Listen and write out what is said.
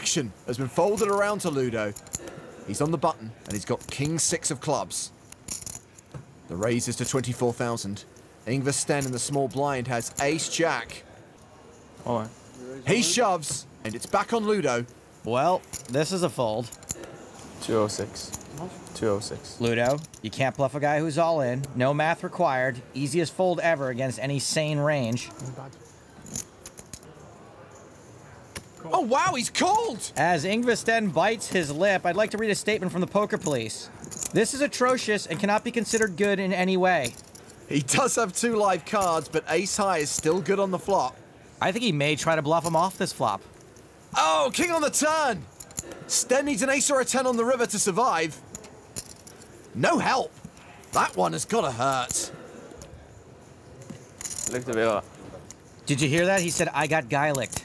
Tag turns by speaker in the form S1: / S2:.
S1: action has been folded around to Ludo. He's on the button, and he's got king six of clubs. The raise is to 24,000. Ingvar Steen in the small blind has ace jack.
S2: Oh,
S1: He shoves, and it's back on Ludo.
S3: Well, this is a fold.
S2: 206. 206.
S3: Ludo, you can't bluff a guy who's all in. No math required. Easiest fold ever against any sane range.
S1: Oh, wow, he's cold!
S3: As Ingvar Steen bites his lip, I'd like to read a statement from the poker police. This is atrocious and cannot be considered good in any way.
S1: He does have two live cards, but ace high is still good on the flop.
S3: I think he may try to bluff him off this flop.
S1: Oh, king on the turn! Steen needs an ace or a 10 on the river to survive. No help. That one has got to hurt.
S2: Lukter weer.
S3: Did you hear that? He said, I got guy licked.